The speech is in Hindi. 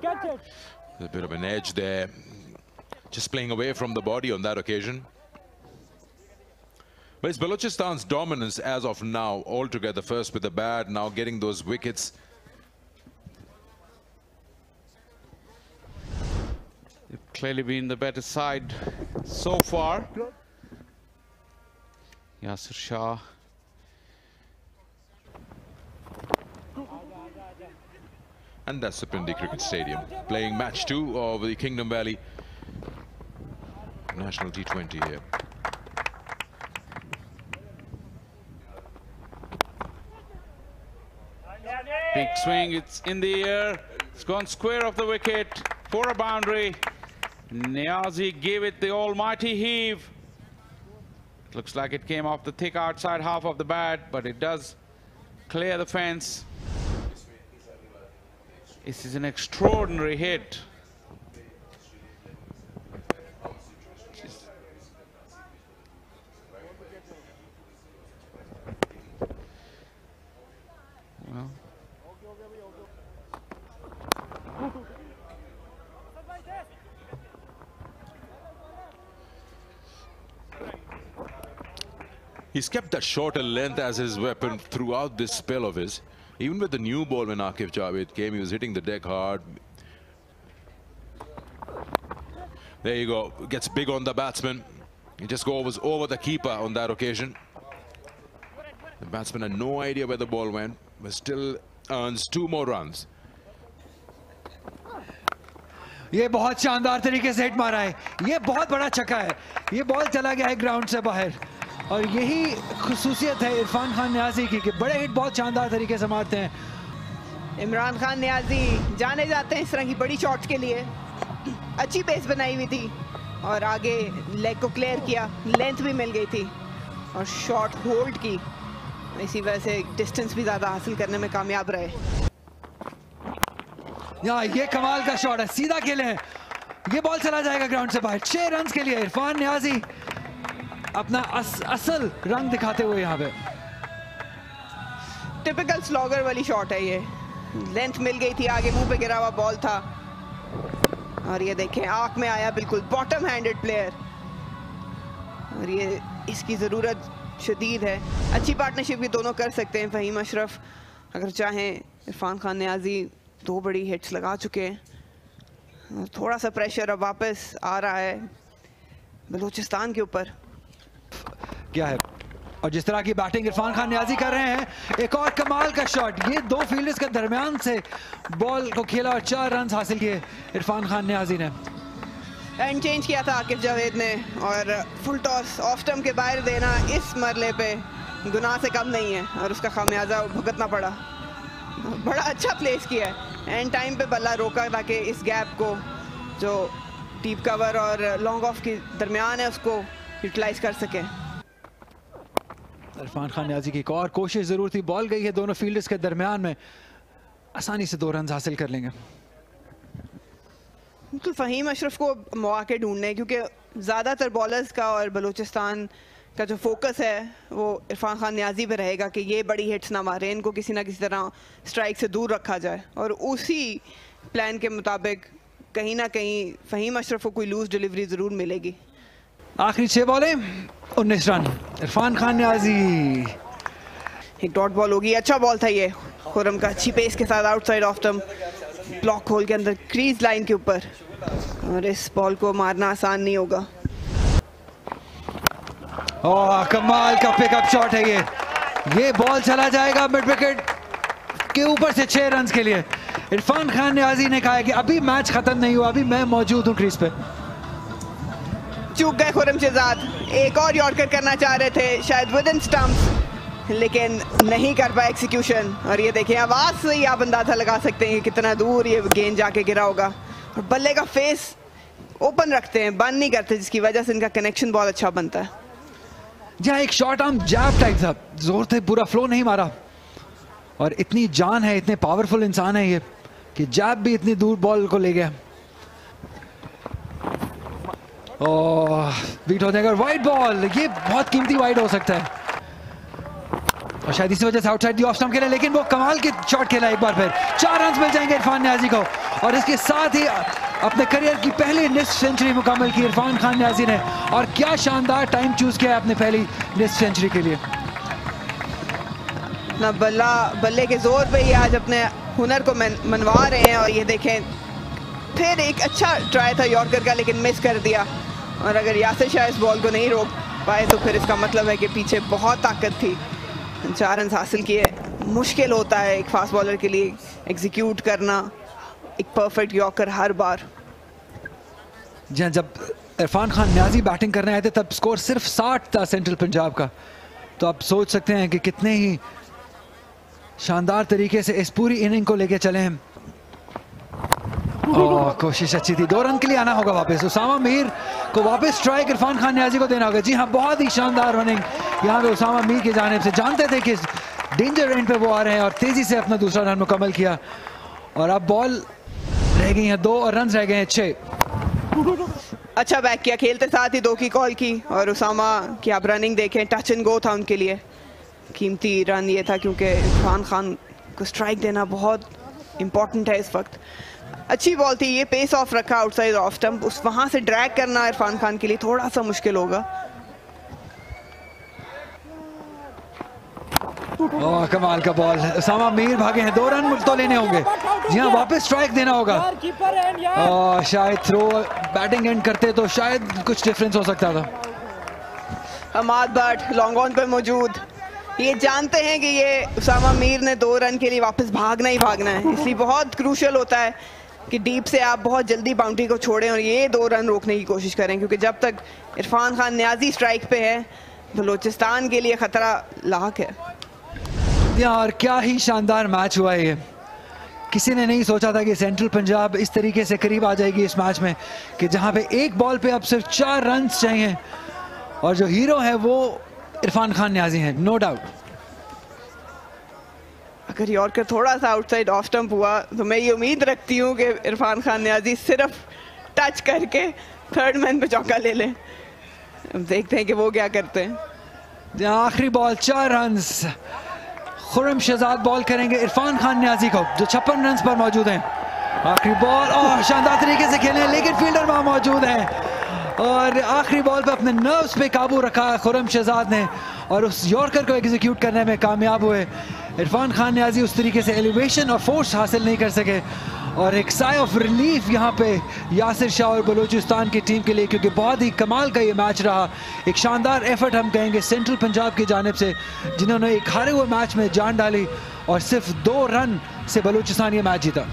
Catch it. A bit of an edge there. Just playing away from the body on that occasion. But it's Balochistan's dominance as of now, altogether. First with the bad, now getting those wickets. They've clearly been the better side so far. Yasir Shah. And that's the Pindi Cricket Stadium. Playing match two of the Kingdom Valley National T20 here. Big swing, it's in the air. It's gone square of the wicket for a boundary. Niazi gave it the almighty heave. Looks like it came off the thick outside half of the bat, but it does clear the fence. This is an extraordinary hit. He's kept that shorter length as his weapon throughout this spell of his. Even with the new ball when Akif Javed came, he was hitting the deck hard. There you go. Gets big on the batsman. He just goes over the keeper on that occasion. The batsman had no idea where the ball went, but still earns two more runs. ये बहुत शानदार तरीके से हिट मारा है ये बहुत बड़ा छक्का है ये बॉल चला गया है ग्राउंड से बाहर और यही खसूसियत है इरफान खान न्याजी की कि बड़े हिट बहुत शानदार तरीके से मारते हैं। इमरान खान न्याजी जाने जाते हैं इस तरह की बड़ी शॉट्स के लिए। अच्छी पेस बनाई हुई थी और आगे लेग को क्लियर किया। लेंथ भी मिल गई थी और शॉट होल्ड की। इसी वजह से डिस्टेंस भी ज़्यादा हासिल करने में कामयाब रहे। यहाँ ये कमाल का शॉट है। सीधा खेले हैं। ये बॉल चला जाएगा ग्राउंड से बाहर। छह रन के लिए इरफान न्याजी अपना अस, असल रंग दिखाते हुए यहाँ पे। टिपिकल स्लॉगर वाली शॉट है ये। लेंथ मिल गई थी आगे मुँह पे गिरा हुआ बॉल था। और ये देखें आँख में आया बिल्कुल बॉटम हैंडेड प्लेयर और ये इसकी ज़रूरत शदीद है। अच्छी पार्टनरशिप भी दोनों कर सकते हैं फ़हीम अशरफ। अगर चाहें इरफान खान न्याजी दो बड़ी हिट्स लगा चुके हैं। थोड़ा सा प्रेशर अब वापस आ रहा है बलूचिस्तान के ऊपर। क्या है? और जिस तरह की बैटिंग इरफान खान न्याजी कर रहे हैं, एक और कमाल का शॉट ये दो फील्डर्स के दरमियान से बॉल को खेला और चार रन हासिल किए इरफान खान न्याजी ने। एंड चेंज किया था आकिब जावेद ने, और फुल टॉस ऑफ़ स्टम्प के बाहर देना इस मरले पे गुनाह से कम नहीं है, और उसका खामियाजा भुगतना पड़ा। बड़ा अच्छा प्लेस किया है। एंड टाइम पे बल्ला रोका ताकि इस गैप को, जो डीप कवर और लॉन्ग ऑफ़ के दरमियान है, उसको यूटिलाइज कर सके। इरफान खान न्याजी की एक और कोशिश ज़रूर थी। बॉल गई है दोनों फील्डर्स के दरमियान में। आसानी से दो रन हासिल कर लेंगे। बिल्कुल फ़हीम अशरफ को मौके ढूँढने क्योंकि ज़्यादातर बॉलर्स का और बलूचिस्तान का जो फोकस है वो इरफान खान न्याजी पे रहेगा कि ये बड़ी हिट्स ना मारे इनको किसी ना किसी तरह स्ट्राइक से दूर रखा जाए। और उसी प्लान के मुताबिक कहीं ना कहीं फ़हीम अशरफ को कोई लूज डिलीवरी ज़रूर मिलेगी। आखिरी छह बॉलें उन्नीस रन। इरफान खान न्याजी एक डॉट बॉल होगी। अच्छा बॉल था ये खुरम का। अच्छी पेस के साथ outside off term block hole के अंदर क्रीज लाइन के ऊपर। और इस बॉल को मारना आसान नहीं होगा। ओह कमाल का पिकअप शॉट है ये। ये बॉल चला जाएगा मिड विकेट के ऊपर से छह रन के लिए। इरफान खान न्याजी ने कहा है कि अभी मैच खत्म नहीं हुआ अभी मैं मौजूद हूँ क्रीज पे। चूक गए खुरम शहजाद। एक और यॉर्कर करना चाह रहे थे, शायद विद इन स्टम्प लेकिन नहीं कर पाए एक्सिक्यूशन और ये देखें आवाज़ से ही आप अंदाज़ा लगा सकते हैं कितना दूर ये गेंद जाके गिरा होगा। और बल्ले का फेस ओपन रखते हैं बंद नहीं करते, जिसकी वजह से इनका कनेक्शन बहुत अच्छा बनता है। जहाँ एक शॉर्ट आर्म जैब टाइप था, ज़ोर से पूरा फ्लो नहीं मारा। और इतनी जान है, इतने पावरफुल इंसान है ये, कि जैब भी इतनी दूर बॉल को ले गया। ओह बीट हो जाएगा वाइट बॉल ये बहुत कीमती वाइट हो सकता है। और शायद इसी वजह से आउटसाइड दी ऑफ़ स्टंप खेला लेकिन वो कमाल के शॉट खेला एक बार फिर। चार रन मिल जाएँगे इरफान न्याजी को। और इसके साथ ही अपने करियर की पहली निस्फ सेंचुरी मुकम्मल की इरफान खान न्याजी ने। और क्या शानदार टाइम चूज़ किया है अपने पहली निस्फ सेंचुरी के लिए। अपना बल्ला बल्ले के ज़ोर पे ही आज अपने हुनर को मन, मनवा रहे हैं। और ये देखें फिर एक अच्छा ट्राई था यॉर्कर का लेकिन मिस कर दिया। और अगर यासिर शाह इस बॉल को नहीं रोक पाए तो फिर इसका मतलब है कि पीछे बहुत ताकत थी। चार रन हासिल किए। मुश्किल होता है एक फास्ट बॉलर के लिए एग्जीक्यूट करना। एक परफेक्ट यॉकर हर बार। जी, जब इरफान खान न्याजी बैटिंग करने आए थे, तब स्कोर सिर्फ़ साठ था सेंट्रल पंजाब का। तो आप सोच सकते हैं कि कितने ही शानदार तरीके से इस पूरी इनिंग को लेके चले हैं कोशिश अच्छी थी। दो रन के लिए आना होगा वापस। उसामा मीर को वापस स्ट्राइक इरफान खान न्याजी को देना होगा। जी हाँ बहुत ही शानदार रनिंग यहाँ पे उसामा मीर की जानब से जानते थे कि डेंजर एंड पे वो आ रहे हैं और तेज़ी से अपना दूसरा रन मुकम्मल किया। और अब बॉल रह गई हैं, दो और रन रह गए हैं छः अच्छा बैक किया। खेलते साथ ही दो की कॉल की और उसामा की आप रनिंग देखें टच एंड गो था उनके लिए। कीमती रन ये था क्योंकि इरफान खान को स्ट्राइक देना बहुत इंपॉर्टेंट है इस वक्त। अच्छी बॉल थी ये पेस ऑफ़ रखा आउटसाइड ऑफ़ स्टंप उस वहाँ से ड्रैग करना इरफान खान के लिए थोड़ा सा मुश्किल होगा। ओह कमाल का बॉल उसामा मीर भागे हैं दो रन तो लेने होंगे। जी हाँ वापस स्ट्राइक देना होगा। और शायद थ्रो बैटिंग एंड करते तो शायद कुछ डिफरेंस हो सकता था। हमाद भट्ट लॉन्ग ऑन पे मौजूद। ये जानते हैं कि ये उसामा मीर ने दो रन के लिए वापस भागना ही भागना है। इसलिए बहुत क्रूशल होता है कि डीप से आप बहुत जल्दी बाउंड्री को छोड़ें और ये दो रन रोकने की कोशिश करें, क्योंकि जब तक इरफान खान न्याजी स्ट्राइक पे है, बलोचिस्तान के लिए खतरा लाक है। यार क्या ही शानदार मैच हुआ ये। किसी ने नहीं सोचा था कि सेंट्रल पंजाब इस तरीके से करीब आ जाएगी इस मैच में, कि जहाँ पे एक बॉल पे अब सिर्फ़ चार रन चाहिए। और जो हीरो है वो इरफान खान न्याजी हैं नो डाउट अगर यॉर्कर थोड़ा सा आउटसाइड ऑफ़ स्टंप हुआ तो मैं ये उम्मीद रखती हूँ कि इरफान खान न्याजी सिर्फ़ टच करके थर्ड मैन पे चौका ले लें। देखते हैं कि वो क्या करते हैं। आखिरी बॉल चार रन खुरम शहजाद बॉल करेंगे इरफान खान न्याजी को जो छप्पन रन पर मौजूद हैं। आखिरी बॉल और शानदार तरीके से खेले लेकिन फील्डर वहाँ मौजूद हैं। और आखिरी बॉल पे अपने नर्व्स पे काबू रखा खुरम शहजाद ने और उस यॉर्कर को एग्जीक्यूट करने में कामयाब हुए। इरफान खान न्याजी उस तरीके से एलिवेशन और फोर्स हासिल नहीं कर सके। और एक साय ऑफ़ रिलीफ यहाँ पे यासिर शाह और बलूचिस्तान की टीम के लिए, क्योंकि बहुत ही कमाल का ये मैच रहा। एक शानदार एफर्ट हम कहेंगे सेंट्रल पंजाब की जानब से, जिन्होंने एक हारे हुए मैच में जान डाली और सिर्फ़ दो रन से बलूचिस्तान ये मैच जीता।